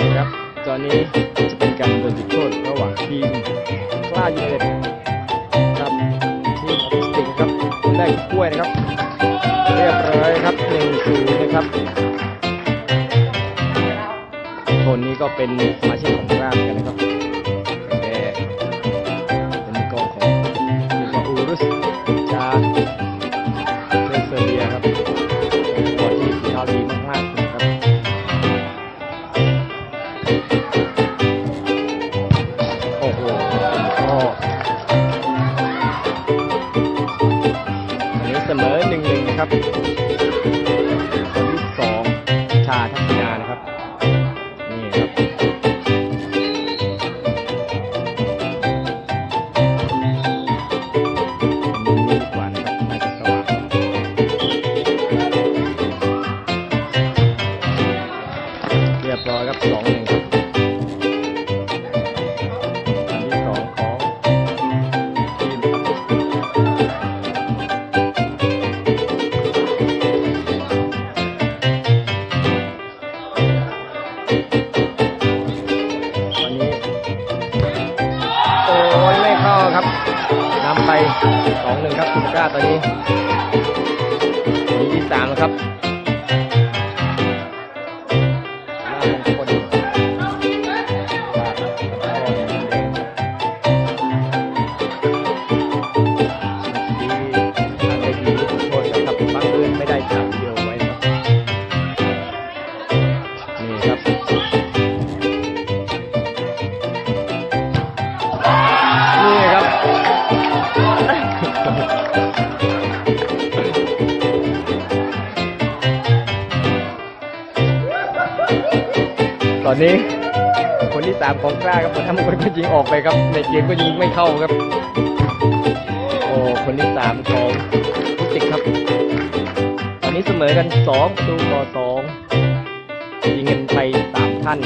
นะครับ ตอนนี้จะเป็นการโดนจุดโทษระหว่างทีมกล้ายูเต็ดกับทีมออทิสติกครับได้กล้วยนะครับ เรียบร้อยครับหนึ่งศูนย์นะครับคนนี้ก็เป็นสมาชิกของกล้ากันนะครับแต่เป็นกองของอูรุส นึ่งหนึ่งนะครับที่สองชาทัศนานะครับ นี่ครับมุมนี้ดีกว่านะครับน่าจะสว่างเรียบร้อยครับสองหนึ่ง ครับนำไปสองหนึ่งครับคุณกล้าตอนนี้ที่สามแล้วครับ ตอนนี้คนที่สามของกล้าครับคนทำคนก็ยิงออกไปครับ ในเกมก็ยิงไม่เข้าครับ โอ้คนที่สามของพุติกครับตอนนี้เสมอกันสองตูต่อสองยิงกันไปสามท่าน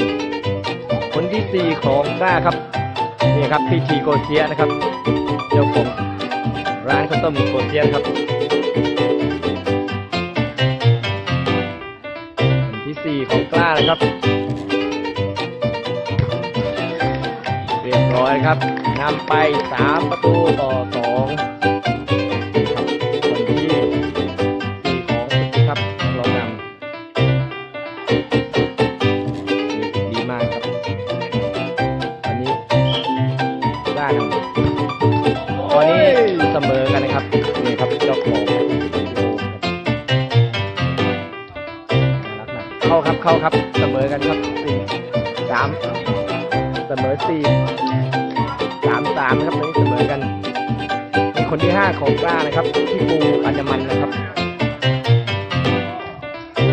คนที่สี่ของกล้าครับนี่ครับพี่ทีโกเซียนะครับเจ้าของร้านข้าวต้มโกเซียนครับคนที่สี่ของกล้านะครับ เรีครับนำไปสามประตูต่อสองนี่ครับคนที่สี่ของสุดครับเรานำนี่ดีมากครับวันนี้ได้นำตอนนี้เสมอกันนะครับนี่ครับเจ้าของเข้าครับเข้าครับเสมอกันครับสี่สาม มอสี่สามสามนะครับตอนนี้เสมอกันมีคนที่ห้าของกล้านะครับพี่ปูอัญญมันนะครับ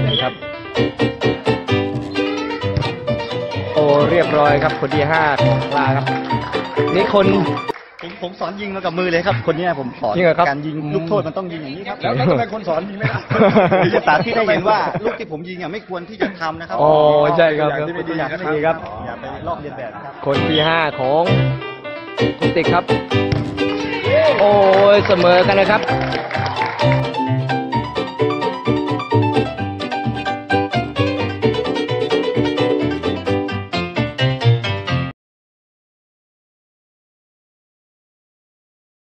นะครับ โอ้เรียบร้อยครับ คนที่ห้าของกล้าครับนี่คน ผมผมสอนยิงมากับมือเลยครับ คนเนี้ยผมสอนจริงเหรอครับการยิงลูกโทษมันต้องยิงอย่างนี้ครับแล้วแล้วทำไมคนสอนยิงไม่ได้คือจะสาธิตให้เห็นว่าลูกที่ผมยิงอะไม่ควรที่จะทำนะครับโอ้ใช่ครับอย่างที่ไม่ดีอย่างดีครับ อย่าไปลอกเลียนแบบนะครับ คนที่ห้าของคุณติ๊กครับ โอ้ยเสมอกันนะครับ